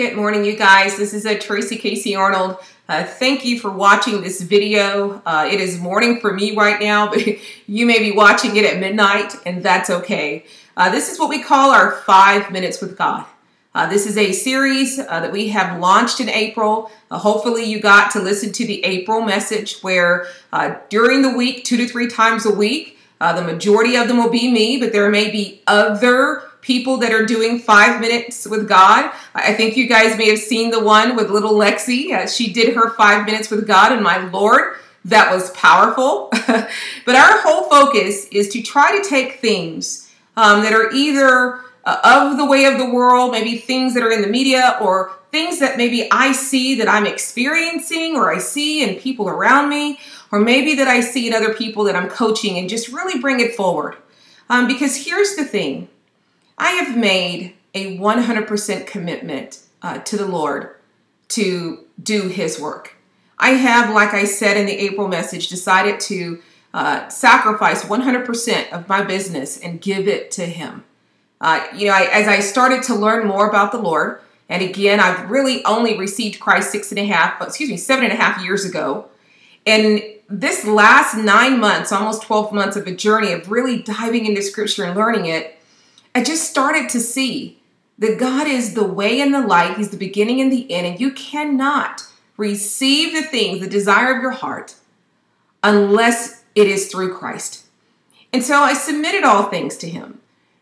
Good morning, you guys. This is a Tracey Casey-Arnold. Uh, thank you for watching this video. Uh, it is morning for me right now, but you may be watching it at midnight, and that's okay. Uh, this is what we call our five minutes with God. Uh, this is a series uh, that we have launched in April. Uh, hopefully, you got to listen to the April message where during the week, two to three times a week, the majority of them will be me, but there may be other people that are doing five minutes with God. I think you guys may have seen the one with little Lexi. Uh, she did her five minutes with God, and my Lord, that was powerful. but our whole focus is to try to take things um, that are either uh, of the way of the world, maybe things that are in the media, or things that maybe I see that I'm experiencing, or I see in people around me, or maybe that I see in other people that I'm coaching, and just really bring it forward. Um, because here's the thing I have made a 100% commitment uh, to the Lord to do His work. I have, like I said in the April message, decided to uh, sacrifice 100% of my business and give it to Him. Uh, you know, I, as I started to learn more about the Lord, and again, I've really only received Christ six and a half, excuse me, seven and a half years ago. And this last nine months, almost 12 months of a journey of really diving into Scripture and learning it, I just started to see that God is the way and the light. He's the beginning and the end. And you cannot receive the things, the desire of your heart, unless it is through Christ. And so I submitted all things to Him.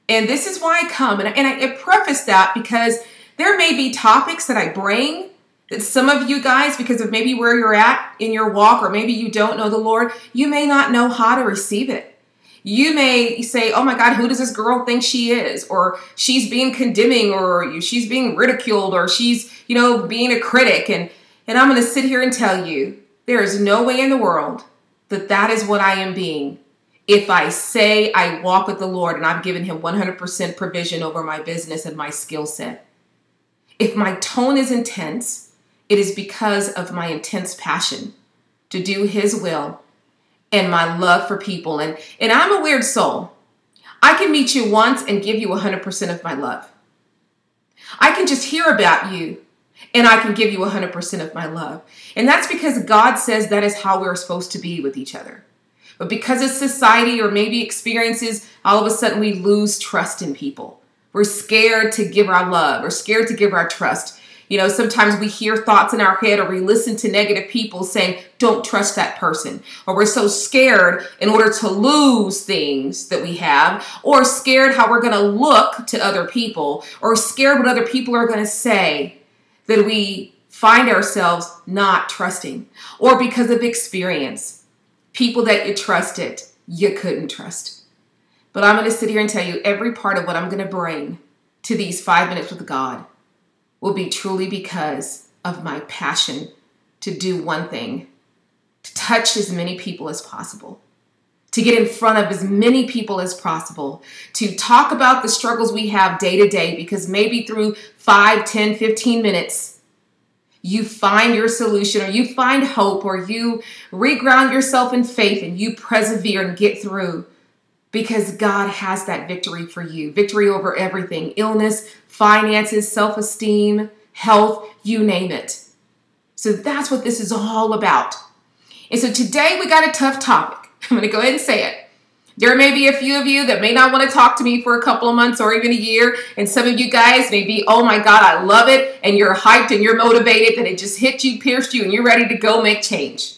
And this is why I come. And I, and I preface that because there may be topics that I bring that some of you guys, because of maybe where you're at in your walk, or maybe you don't know the Lord, you may not know how to receive it. You may say, oh my God, who does this girl think she is? Or she's being condemning, or she's being ridiculed, or she's, you know, being a critic. And, and I'm going to sit here and tell you, there is no way in the world that that is what I am being if I say I walk with the Lord and I've given Him 100% provision over my business and my skill set. If my tone is intense, it is because of my intense passion to do His will and my love for people. And, and I'm a weird soul. I can meet you once and give you 100% of my love. I can just hear about you and I can give you 100% of my love. And that's because God says that is how we're supposed to be with each other. But because of society or maybe experiences, all of a sudden we lose trust in people. We're scared to give our love or scared to give our trust. You know, sometimes we hear thoughts in our head or we listen to negative people saying, don't trust that person. Or we're so scared in order to lose things that we have, or scared how we're going to look to other people, or scared what other people are going to say that we find ourselves not trusting. Or because of experience, people that you trusted, you couldn't trust. But I'm going to sit here and tell you every part of what I'm going to bring to these five minutes with God will be truly because of my passion to do one thing to touch as many people as possible, to get in front of as many people as possible, to talk about the struggles we have day to day, because maybe through 5, 10, 15 minutes, you find your solution or you find hope or you reground yourself in faith and you persevere and get through because God has that victory for you victory over everything illness, finances, self esteem, health, you name it. So that's what this is all about. And so today we got a tough topic. I'm going to go ahead and say it. There may be a few of you that may not want to talk to me for a couple of months or even a year. And some of you guys may be, oh my God, I love it. And you're hyped and you're motivated that it just hit you, pierced you, and you're ready to go make change.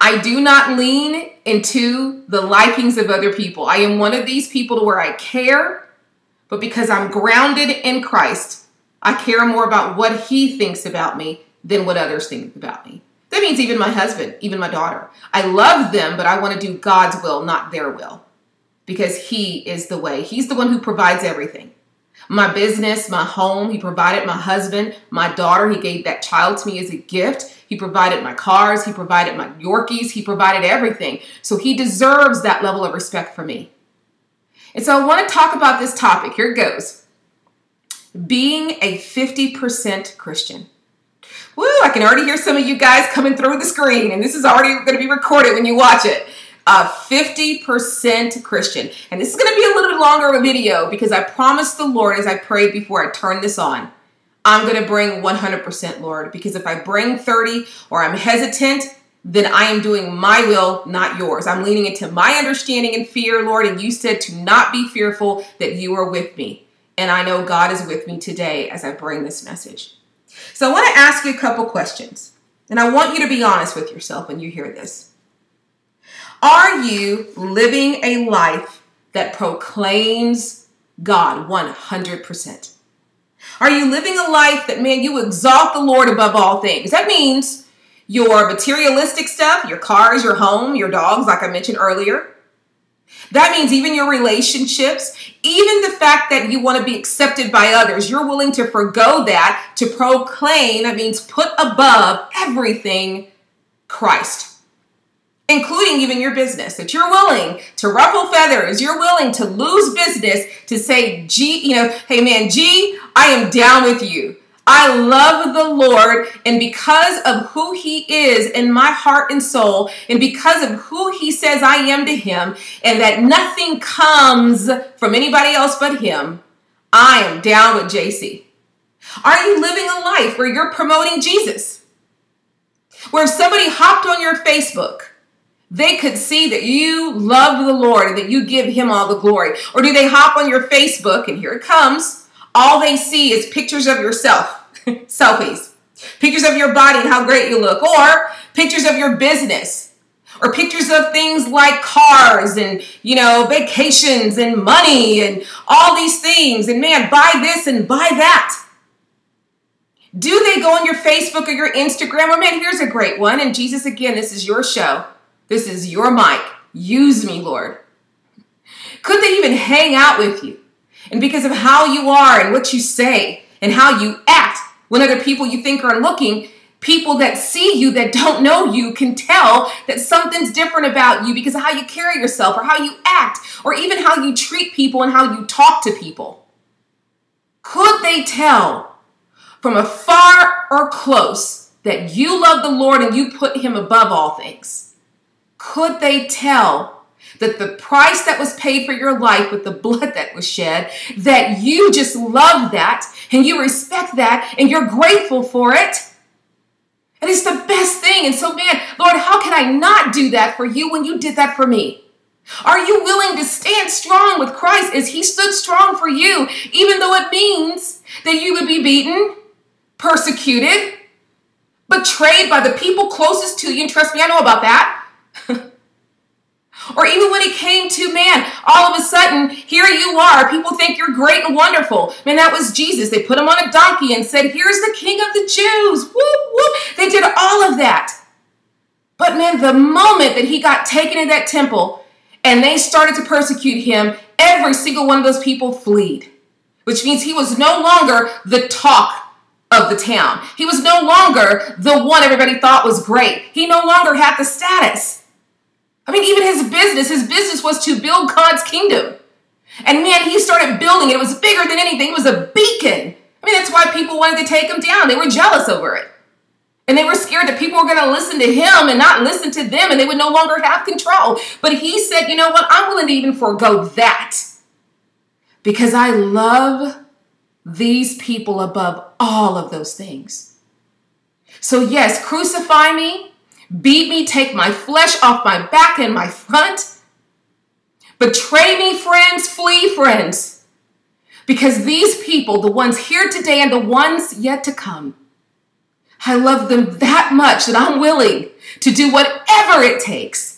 I do not lean into the likings of other people. I am one of these people to where I care, but because I'm grounded in Christ, I care more about what he thinks about me than what others think about me. That means even my husband, even my daughter. I love them, but I want to do God's will, not their will. Because He is the way. He's the one who provides everything. My business, my home, He provided my husband, my daughter. He gave that child to me as a gift. He provided my cars. He provided my Yorkies. He provided everything. So He deserves that level of respect for me. And so I want to talk about this topic. Here it goes being a 50% Christian. Woo, I can already hear some of you guys coming through the screen, and this is already going to be recorded when you watch it. A 50% Christian. And this is going to be a little bit longer of a video because I promised the Lord as I prayed before I turned this on, I'm going to bring 100%, Lord, because if I bring 30 or I'm hesitant, then I am doing my will, not yours. I'm leaning into my understanding and fear, Lord, and you said to not be fearful that you are with me. And I know God is with me today as I bring this message. So I want to ask you a couple questions, and I want you to be honest with yourself when you hear this. Are you living a life that proclaims God 100%? Are you living a life that, man, you exalt the Lord above all things? That means your materialistic stuff, your cars, your home, your dogs, like I mentioned earlier. That means even your relationships, even the fact that you want to be accepted by others, you're willing to forego that to proclaim, that means put above everything Christ including even your business, that you're willing to ruffle feathers, you're willing to lose business to say, G, you know, hey man, G, I am down with you. I love the Lord, and because of who He is in my heart and soul, and because of who He says I am to Him, and that nothing comes from anybody else but Him, I am down with JC. Are you living a life where you're promoting Jesus? Where if somebody hopped on your Facebook, they could see that you love the Lord and that you give him all the glory? Or do they hop on your Facebook and here it comes, all they see is pictures of yourself, selfies, pictures of your body and how great you look, or pictures of your business, or pictures of things like cars and, you know, vacations and money and all these things. And man, buy this and buy that. Do they go on your Facebook or your Instagram? Or man, here's a great one. And Jesus, again, this is your show. This is your mic. Use me, Lord. Could they even hang out with you? And because of how you are and what you say and how you act when other people you think are looking, people that see you that don't know you can tell that something's different about you because of how you carry yourself or how you act or even how you treat people and how you talk to people. Could they tell from afar or close that you love the Lord and you put him above all things? Could they tell that the price that was paid for your life with the blood that was shed, that you just love that and you respect that and you're grateful for it? And it's the best thing. And so, man, Lord, how can I not do that for you when you did that for me? Are you willing to stand strong with Christ as he stood strong for you, even though it means that you would be beaten, persecuted, betrayed by the people closest to you? And trust me, I know about that. Or even when it came to man, all of a sudden, here you are. People think you're great and wonderful. Man, that was Jesus. They put him on a donkey and said, Here's the king of the Jews. Whoop, whoop. They did all of that. But man, the moment that he got taken in that temple and they started to persecute him, every single one of those people fled, which means he was no longer the talk of the town. He was no longer the one everybody thought was great. He no longer had the status. I mean, even his business, his business was to build God's kingdom. And man, he started building it. Was bigger than anything. It was a beacon. I mean, that's why people wanted to take him down. They were jealous over it. And they were scared that people were going to listen to him and not listen to them and they would no longer have control. But he said, you know what? I'm willing to even forego that because I love these people above all of those things. So, yes, crucify me, beat me, take my flesh off my back and my front. Betray me, friends, flee, friends. Because these people, the ones here today and the ones yet to come, I love them that much that I'm willing to do whatever it takes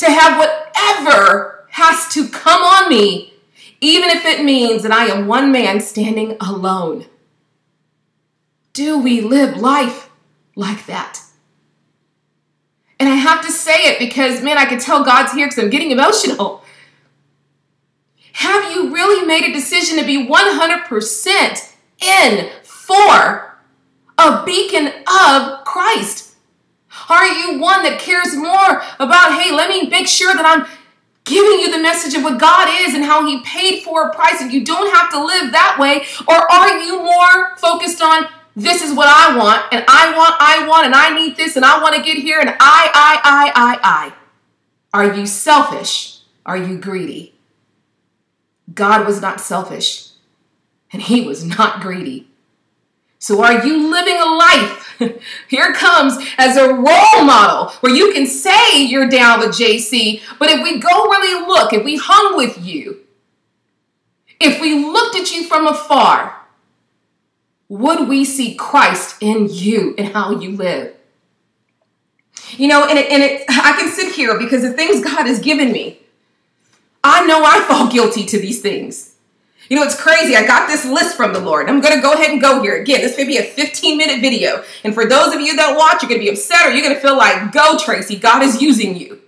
to have whatever has to come on me, even if it means that I am one man standing alone. Do we live life like that? And I have to say it because, man, I can tell God's here because I'm getting emotional. Have you really made a decision to be 100% in for a beacon of Christ? Are you one that cares more about, hey, let me make sure that I'm giving you the message of what God is and how He paid for a price and you don't have to live that way? Or are you more focused on, this is what I want, and I want, I want, and I need this, and I want to get here, and I, I, I, I, I. Are you selfish? Are you greedy? God was not selfish. and he was not greedy. So, are you living a life? Here comes as a role model where you can say you're down with JC, but if we go really look, if we hung with you, if we looked at you from afar, would we see Christ in you and how you live? You know, and it, and it, I can sit here because the things God has given me, I know I fall guilty to these things. You know, it's crazy. I got this list from the Lord. I'm going to go ahead and go here. Again, this may be a 15 minute video. And for those of you that watch, you're going to be upset or you're going to feel like, go, Tracey, God is using you.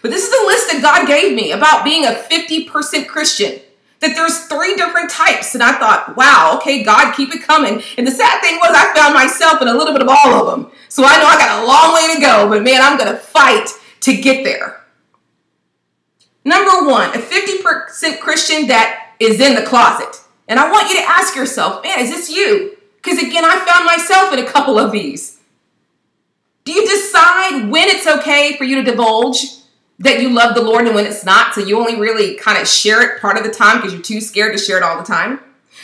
But this is the list that God gave me about being a 50% Christian that there's three different types. And I thought, wow, okay, God, keep it coming. And the sad thing was, I found myself in a little bit of all of them. So I know I got a long way to go, but man, I'm going to fight to get there. Number one, a 50% Christian that is in the closet. And I want you to ask yourself, man, is this you? Because again, I found myself in a couple of these. Do you decide when it's okay for you to divulge that you love the Lord and when it's not, so you only really kind of share it part of the time because you're too scared to share it all the time?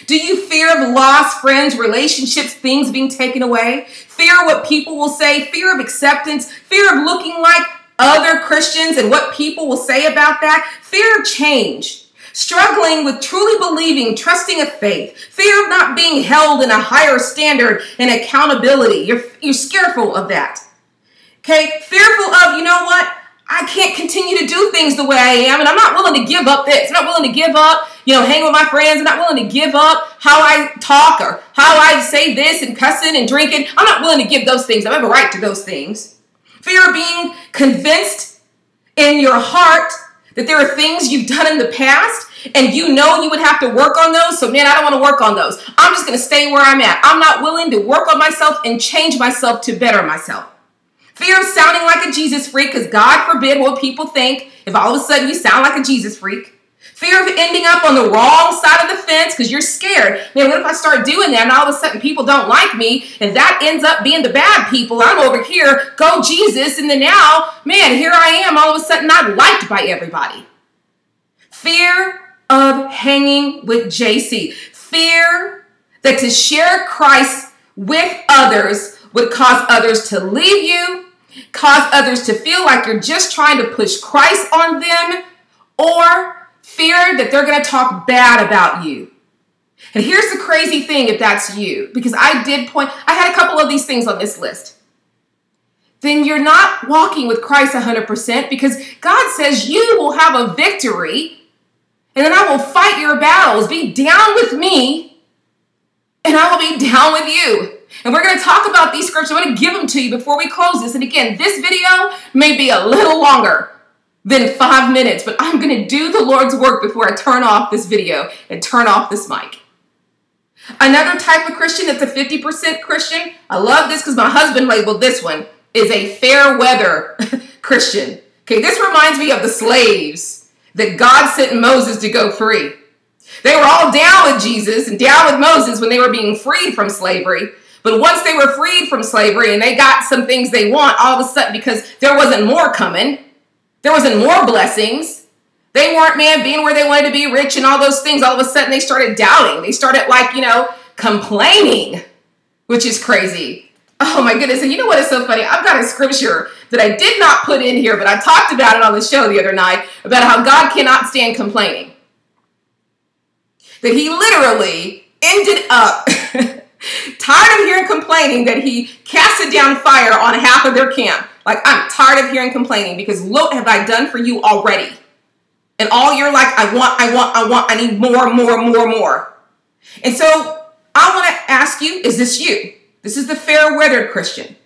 Do you fear of lost friends, relationships, things being taken away? Fear what people will say, fear of acceptance, fear of looking like other Christians and what people will say about that, fear of change, struggling with truly believing, trusting a faith, fear of not being held in a higher standard and accountability. You're, you're scareful of that. Okay, fearful of, you know what? I can't continue to do things the way I am, and I'm not willing to give up this. I'm not willing to give up, you know, hang with my friends. I'm not willing to give up how I talk or how I say this and cussing and drinking. I'm not willing to give those things. I have a right to those things. Fear of being convinced in your heart that there are things you've done in the past and you know you would have to work on those. So, man, I don't want to work on those. I'm just going to stay where I'm at. I'm not willing to work on myself and change myself to better myself. Fear of sounding like a Jesus freak, because God forbid what people think if all of a sudden you sound like a Jesus freak. Fear of ending up on the wrong side of the fence because you're scared. Man, what if I start doing that and all of a sudden people don't like me and that ends up being the bad people? I'm over here, go Jesus, and then now, man, here I am all of a sudden not liked by everybody. Fear of hanging with JC. Fear that to share Christ with others would cause others to leave you cause others to feel like you're just trying to push Christ on them, or fear that they're going to talk bad about you. And here's the crazy thing if that's you, because I did point, I had a couple of these things on this list. Then you're not walking with Christ 100% because God says you will have a victory and then I will fight your battles. Be down with me and I will be down with you. And we're going to talk about these scriptures. I'm going to give them to you before we close this. And again, this video may be a little longer than five minutes, but I'm going to do the Lord's work before I turn off this video and turn off this mic. Another type of Christian that's a 50% Christian, I love this because my husband labeled this one, is a fair weather Christian. Okay, this reminds me of the slaves that God sent Moses to go free. They were all down with Jesus and down with Moses when they were being freed from slavery. But once they were freed from slavery and they got some things they want, all of a sudden, because there wasn't more coming, there wasn't more blessings, they weren't, man, being where they wanted to be rich and all those things. All of a sudden, they started doubting. They started, like, you know, complaining, which is crazy. Oh my goodness. And you know what is so funny? I've got a scripture that I did not put in here, but I talked about it on the show the other night about how God cannot stand complaining. That he literally ended up tired of hearing complaining that he casted down fire on half of their camp. Like, I'm tired of hearing complaining because look have I done for you already. And all you're like, I want, I want, I want, I need more, more, more, more. And so I want to ask you, is this you? This is the fair weathered Christian.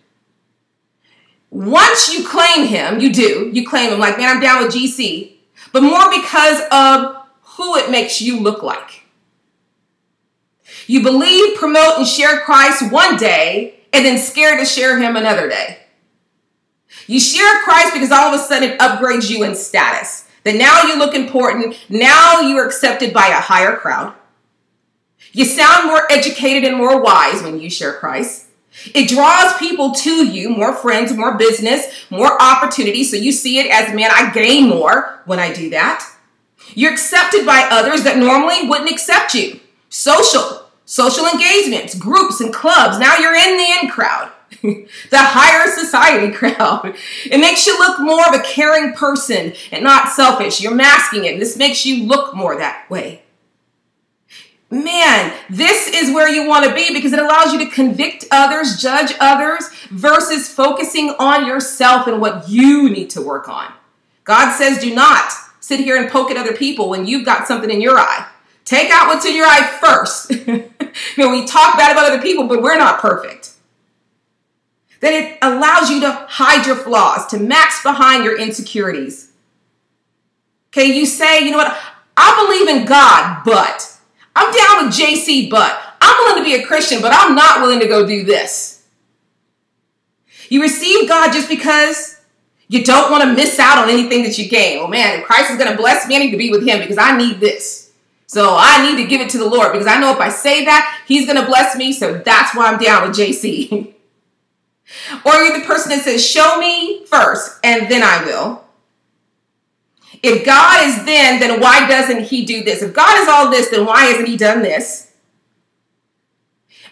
Once you claim him, you do, you claim him like, man, I'm down with GC, but more because of who it makes you look like. You believe, promote, and share Christ one day and then scared to share him another day. You share Christ because all of a sudden it upgrades you in status. That now you look important. Now you're accepted by a higher crowd. You sound more educated and more wise when you share Christ. It draws people to you, more friends, more business, more opportunity. So you see it as, man, I gain more when I do that. You're accepted by others that normally wouldn't accept you. Social, social engagements, groups and clubs. Now you're in the in crowd. the higher society crowd. It makes you look more of a caring person and not selfish. You're masking it. This makes you look more that way. Man, this is where you want to be because it allows you to convict others, judge others, versus focusing on yourself and what you need to work on. God says, do not sit here and poke at other people when you've got something in your eye. Take out what's in your eye first. you know, we talk bad about other people, but we're not perfect. That it allows you to hide your flaws, to max behind your insecurities. Okay, you say, you know what, I believe in God, but I'm down with JC, but I'm willing to be a Christian, but I'm not willing to go do this. You receive God just because you don't want to miss out on anything that you gain. Oh man, if Christ is going to bless me, I need to be with him because I need this. So I need to give it to the Lord because I know if I say that, he's going to bless me. So that's why I'm down with JC. or you're the person that says, show me first and then I will. If God is then, then why doesn't he do this? If God is all this, then why hasn't he done this?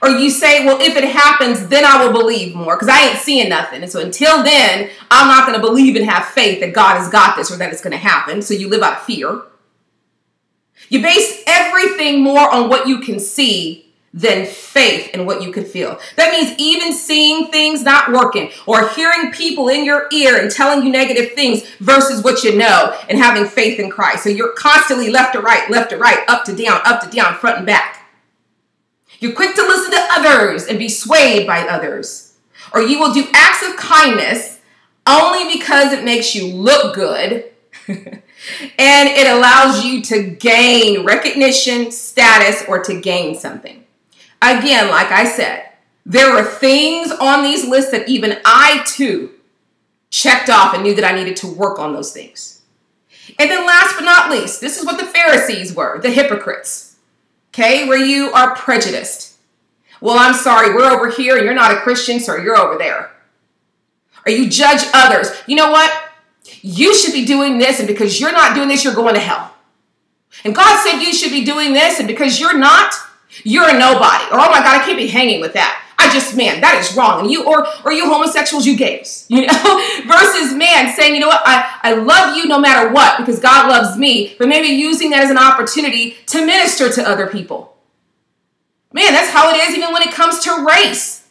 Or you say, well, if it happens, then I will believe more because I ain't seeing nothing. And so until then, I'm not going to believe and have faith that God has got this or that it's going to happen. So you live out of fear. You base everything more on what you can see than faith in what you could feel. That means even seeing things not working or hearing people in your ear and telling you negative things versus what you know and having faith in Christ. So you're constantly left to right, left to right, up to down, up to down, front and back. You're quick to listen to others and be swayed by others. Or you will do acts of kindness only because it makes you look good and it allows you to gain recognition, status, or to gain something. Again, like I said, there are things on these lists that even I too checked off and knew that I needed to work on those things. And then last but not least, this is what the Pharisees were, the hypocrites. Okay, where you are prejudiced. Well, I'm sorry, we're over here and you're not a Christian, so you're over there. Or you judge others. You know what? You should be doing this, and because you're not doing this, you're going to hell. And God said you should be doing this, and because you're not, you're a nobody. Or, oh my God, I can't be hanging with that. I just, man, that is wrong. And you, or, or you homosexuals, you gays, you know, versus man saying, you know what, I, I love you no matter what because God loves me, but maybe using that as an opportunity to minister to other people. Man, that's how it is even when it comes to race.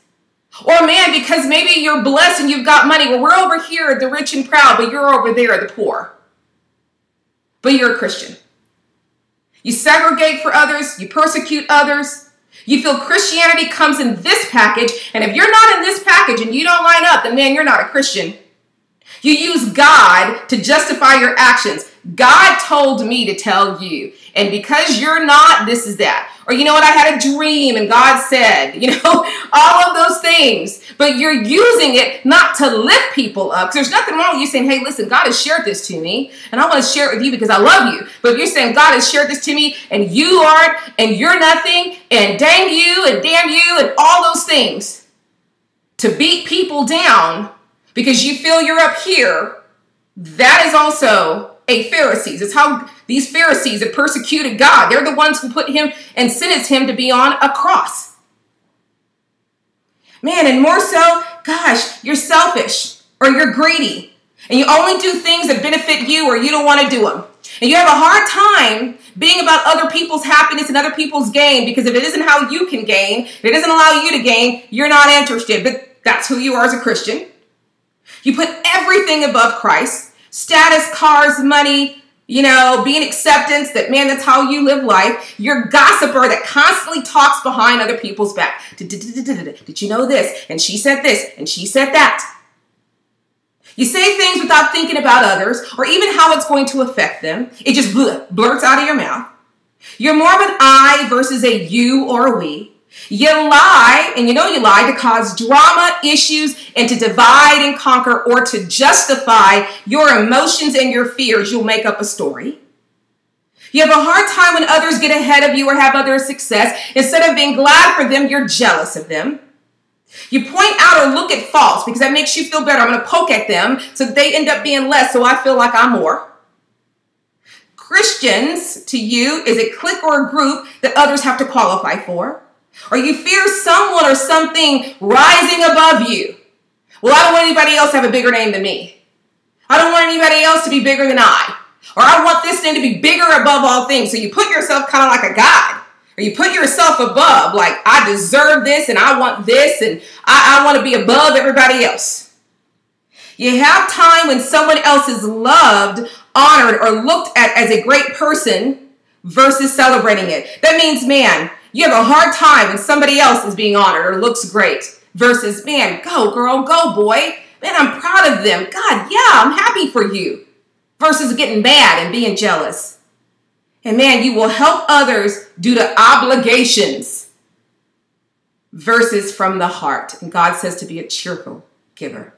Or man, because maybe you're blessed and you've got money. Well, we're over here, the rich and proud, but you're over there, the poor. But you're a Christian. You segregate for others, you persecute others. You feel Christianity comes in this package, and if you're not in this package and you don't line up, then man, you're not a Christian. You use God to justify your actions. God told me to tell you. And because you're not, this is that. Or you know what, I had a dream and God said, you know, all of those things. But you're using it not to lift people up. There's nothing wrong with you saying, hey, listen, God has shared this to me. And I want to share it with you because I love you. But if you're saying God has shared this to me and you aren't and you're nothing and dang you and damn you and all those things to beat people down because you feel you're up here, that is also a Pharisees. It's how these Pharisees that persecuted God. They're the ones who put him and sentenced him to be on a cross. Man, and more so, gosh, you're selfish or you're greedy and you only do things that benefit you or you don't want to do them. And you have a hard time being about other people's happiness and other people's gain because if it isn't how you can gain, if it doesn't allow you to gain, you're not interested. But that's who you are as a Christian. You put everything above Christ status, cars, money, you know, being acceptance that, man, that's how you live life. You're gossiper that constantly talks behind other people's back. Did you know this? And she said this, and she said that. You say things without thinking about others or even how it's going to affect them. It just blurts out of your mouth. You're more of an I versus a you or a we. You lie, and you know you lie to cause drama, issues, and to divide and conquer or to justify your emotions and your fears. You'll make up a story. You have a hard time when others get ahead of you or have other success. Instead of being glad for them, you're jealous of them. You point out or look at faults because that makes you feel better. I'm going to poke at them so they end up being less so I feel like I'm more. Christians to you is a clique or a group that others have to qualify for? Or you fear someone or something rising above you? Well, I don't want anybody else to have a bigger name than me. I don't want anybody else to be bigger than I. Or I want this thing to be bigger above all things. So you put yourself kind of like a God. Or you put yourself above, like, I deserve this and I want this and I, I want to be above everybody else. You have time when someone else is loved, honored, or looked at as a great person versus celebrating it. That means, man, you have a hard time when somebody else is being honored or looks great versus, man, go girl, go boy. Man, I'm proud of them. God, yeah, I'm happy for you. Versus getting mad and being jealous. And man, you will help others due to obligations versus from the heart. And God says to be a cheerful giver.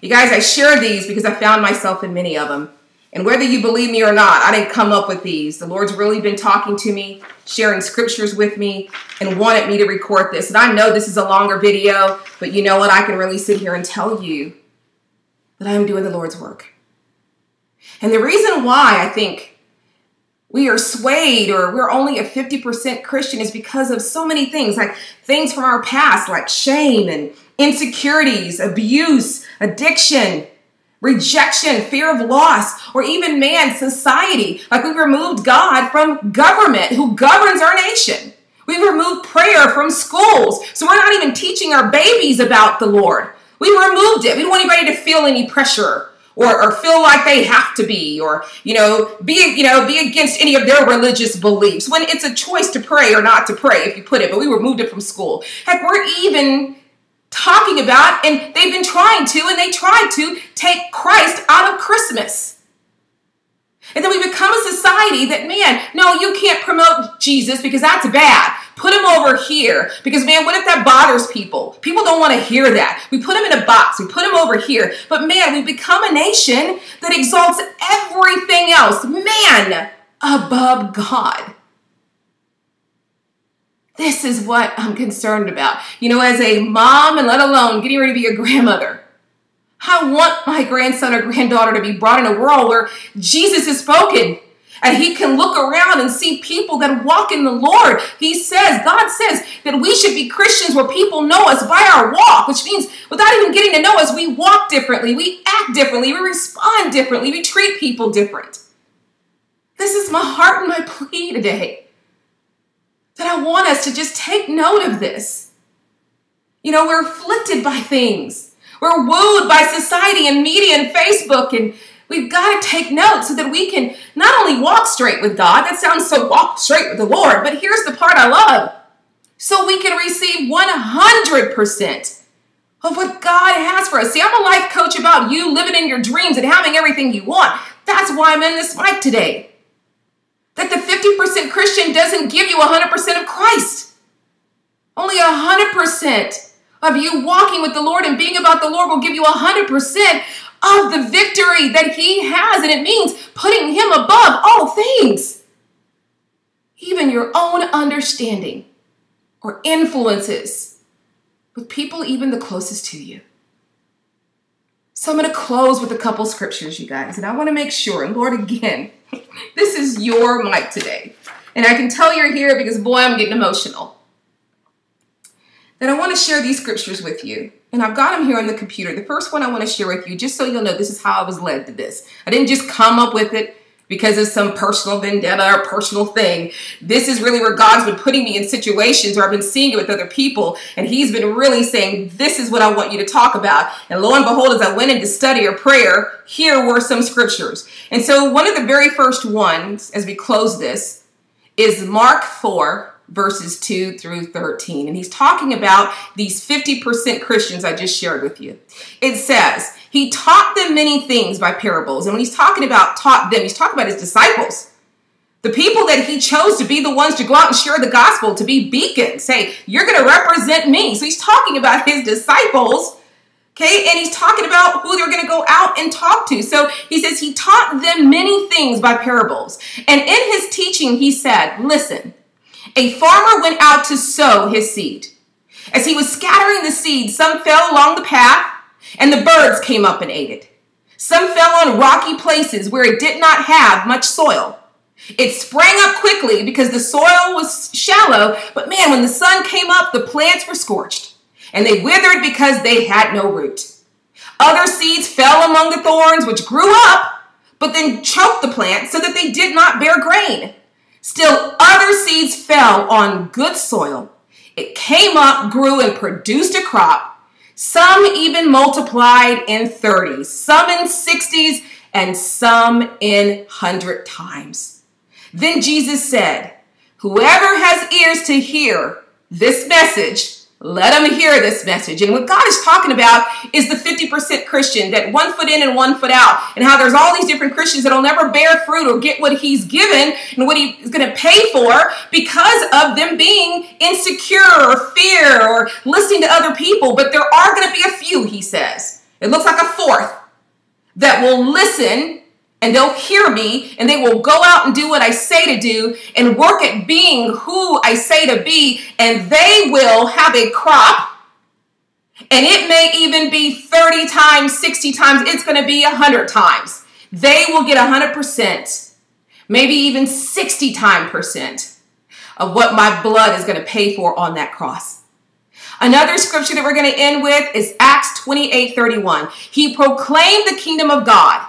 You guys, I share these because I found myself in many of them. And whether you believe me or not, I didn't come up with these. The Lord's really been talking to me, sharing scriptures with me, and wanted me to record this. And I know this is a longer video, but you know what? I can really sit here and tell you that I am doing the Lord's work. And the reason why I think we are swayed or we're only a 50% Christian is because of so many things, like things from our past, like shame and insecurities, abuse, addiction, rejection, fear of loss, or even man, society. Like we've removed God from government who governs our nation. We've removed prayer from schools. So we're not even teaching our babies about the Lord. We removed it. We don't want anybody to feel any pressure or, or feel like they have to be or you know be you know be against any of their religious beliefs when it's a choice to pray or not to pray if you put it but we removed it from school heck we're even talking about and they've been trying to and they tried to take christ out of christmas and then we become a society that man no you can't promote jesus because that's bad Put him over here. Because, man, what if that bothers people? People don't want to hear that. We put him in a box. We put him over here. But, man, we become a nation that exalts everything else, man, above God. This is what I'm concerned about. You know, as a mom and let alone getting ready to be a grandmother, I want my grandson or granddaughter to be brought in a world where Jesus is spoken and he can look around and see people that walk in the Lord. He says, God says that we should be Christians where people know us by our walk, which means without even getting to know us, we walk differently, we act differently, we respond differently, we treat people different. This is my heart and my plea today. That I want us to just take note of this. You know, we're afflicted by things. We're wooed by society and media and Facebook and We've got to take note so that we can not only walk straight with God, that sounds so walk straight with the Lord, but here's the part I love. So we can receive 100% of what God has for us. See, I'm a life coach about you living in your dreams and having everything you want. That's why I'm in this fight today. That the 50% Christian doesn't give you 100% of Christ. Only 100% of you walking with the Lord and being about the Lord will give you 100% of the victory that he has. And it means putting him above all things, even your own understanding or influences with people even the closest to you. So I'm going to close with a couple scriptures, you guys. And I want to make sure, and Lord, again, this is your mic today. And I can tell you're here because, boy, I'm getting emotional. That I want to share these scriptures with you. And I've got them here on the computer. The first one I want to share with you, just so you'll know this is how I was led to this. I didn't just come up with it because of some personal vendetta or personal thing. This is really where God's been putting me in situations where I've been seeing it with other people, and He's been really saying, This is what I want you to talk about. And lo and behold, as I went into study or prayer, here were some scriptures. And so, one of the very first ones, as we close this, is Mark 4, verses 2 through 13. And he's talking about these 50% Christians I just shared with you. It says, He taught them many things by parables. And when he's talking about taught them, he's talking about his disciples. The people that he chose to be the ones to go out and share the gospel, to be beacons. Say, you're going to represent me. So he's talking about his disciples. Okay, and he's talking about who they're going to go out and talk to. So he says he taught them many things by parables. And in his teaching, he said, Listen, a farmer went out to sow his seed. As he was scattering the seed, some fell along the path, and the birds came up and ate it. Some fell on rocky places where it did not have much soil. It sprang up quickly because the soil was shallow, but man, when the sun came up, the plants were scorched and they withered because they had no root. Other seeds fell among the thorns, which grew up, but then choked the plant so that they did not bear grain. Still, other seeds fell on good soil. It came up, grew, and produced a crop. Some even multiplied in 30s, some in 60s, and some in 100 times. Then Jesus said, Whoever has ears to hear this message, let them hear this message. And what God is talking about is the 50% Christian, that one foot in and one foot out, and how there's all these different Christians that'll never bear fruit or get what He's given and what He's going to pay for because of them being insecure or fear or listening to other people. But there are going to be a few, He says. It looks like a fourth that will listen and they'll hear me and they will go out and do what I say to do and work at being who I say to be, and they will have a crop. And it may even be 30 times, 60 times, it's going to be 100 times. They will get 100%, maybe even 60 time percent of what my blood is going to pay for on that cross. Another scripture that we're going to end with is Acts 28 31. He proclaimed the kingdom of God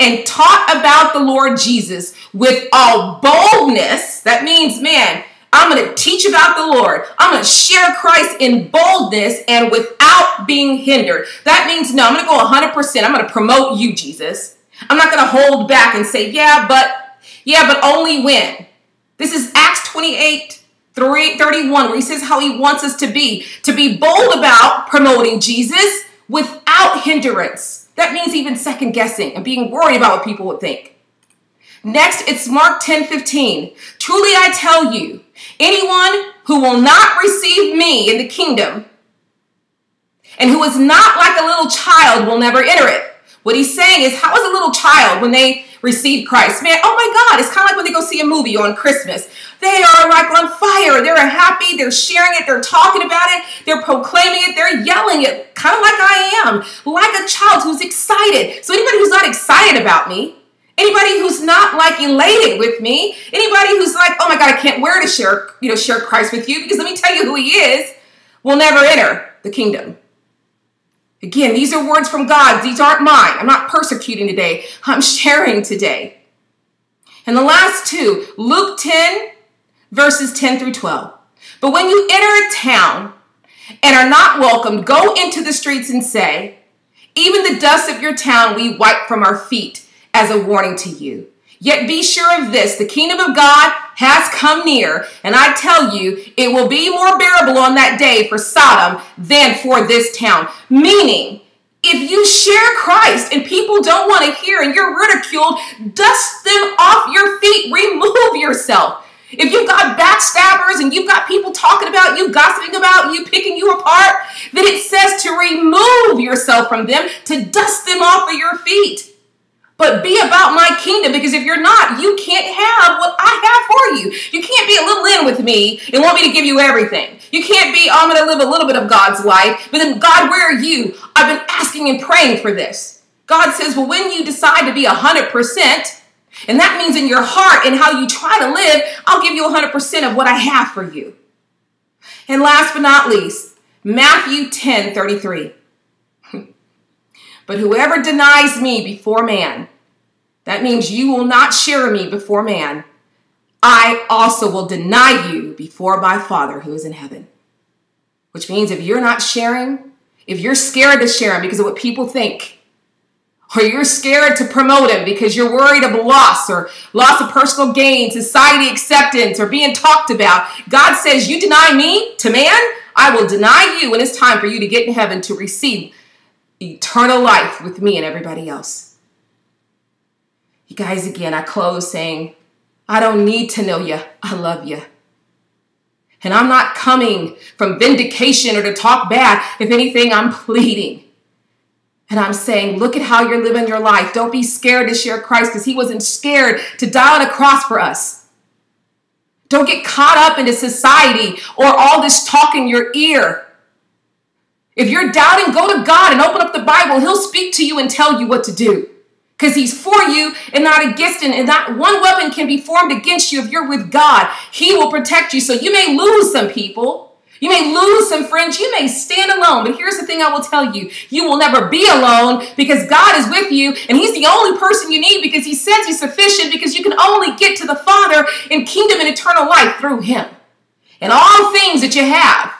and taught about the Lord Jesus with all boldness, that means, man, I'm going to teach about the Lord. I'm going to share Christ in boldness and without being hindered. That means, no, I'm going to go 100%. I'm going to promote you, Jesus. I'm not going to hold back and say, yeah, but, yeah, but only when. This is Acts 28 31, where he says how he wants us to be, to be bold about promoting Jesus without hindrance. That means even second guessing and being worried about what people would think. Next, it's Mark 10 15. Truly I tell you, anyone who will not receive me in the kingdom and who is not like a little child will never enter it. What he's saying is, how is a little child when they receive Christ? Man, oh my God, it's kind of like when they go see a movie on Christmas. They are like on fire. They're happy. They're sharing it. They're talking about it. They're proclaiming it. They're yelling it, kind of like I am, like a child who's excited. So anybody who's not excited about me, anybody who's not like elated with me, anybody who's like, oh my God, I can't wear to share, you know, share Christ with you because let me tell you who he is, will never enter the kingdom. Again, these are words from God. These aren't mine. I'm not persecuting today. I'm sharing today. And the last two, Luke 10, verses 10 through 12. But when you enter a town and are not welcomed, go into the streets and say, Even the dust of your town we wipe from our feet as a warning to you. Yet be sure of this the kingdom of God has come near, and I tell you, it will be more bearable on that day for Sodom than for this town. Meaning, if you share Christ and people don't want to hear and you're ridiculed, dust them off your feet, remove yourself. If you've got backstabbers and you've got people talking about you, gossiping about you, picking you apart, then it says to remove yourself from them, to dust them off of your feet but be about my kingdom because if you're not, you can't have what I have for you. You can't be a little in with me and want me to give you everything. You can't be, oh, I'm going to live a little bit of God's life, but then, God, where are you? I've been asking and praying for this. God says, well, when you decide to be 100%, and that means in your heart and how you try to live, I'll give you 100% of what I have for you. And last but not least, Matthew 10 33. But whoever denies me before man, that means you will not share me before man, I also will deny you before my Father who is in heaven. Which means if you're not sharing, if you're scared to share him because of what people think, or you're scared to promote him because you're worried of loss or loss of personal gain, society acceptance, or being talked about, God says, You deny me to man, I will deny you when it's time for you to get in heaven to receive eternal life with me and everybody else. You guys, again, I close saying, I don't need to know you. I love you. And I'm not coming from vindication or to talk bad. If anything, I'm pleading. And I'm saying, look at how you're living your life. Don't be scared to share Christ because he wasn't scared to die on a cross for us. Don't get caught up into society or all this talk in your ear If you're doubting, go to God and open up the Bible. He'll speak to you and tell you what to do. Because he's for you and not against you. And not one weapon can be formed against you if you're with God. He will protect you. So you may lose some people. You may lose some friends. You may stand alone. But here's the thing I will tell you. You will never be alone because God is with you. And he's the only person you need because he says he's sufficient because you can only get to the Father in kingdom and eternal life through him. And all things that you have,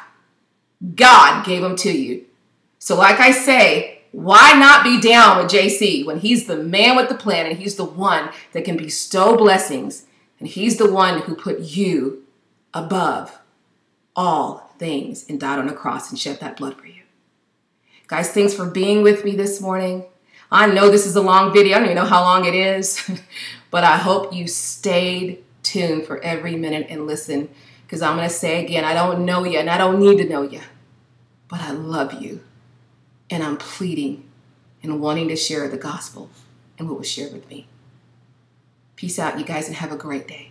God gave them to you. So like I say, why not be down with JC when he's the man with the plan and he's the one that can bestow blessings and he's the one who put you above all things and died on a cross and shed that blood for you. Guys, thanks for being with me this morning. I know this is a long video. I don't even know how long it is, but I hope you stayed tuned for every minute and listen because I'm going to say again, I don't know you and I don't need to know you, but I love you. And I'm pleading and wanting to share the gospel and what was shared with me. Peace out, you guys, and have a great day.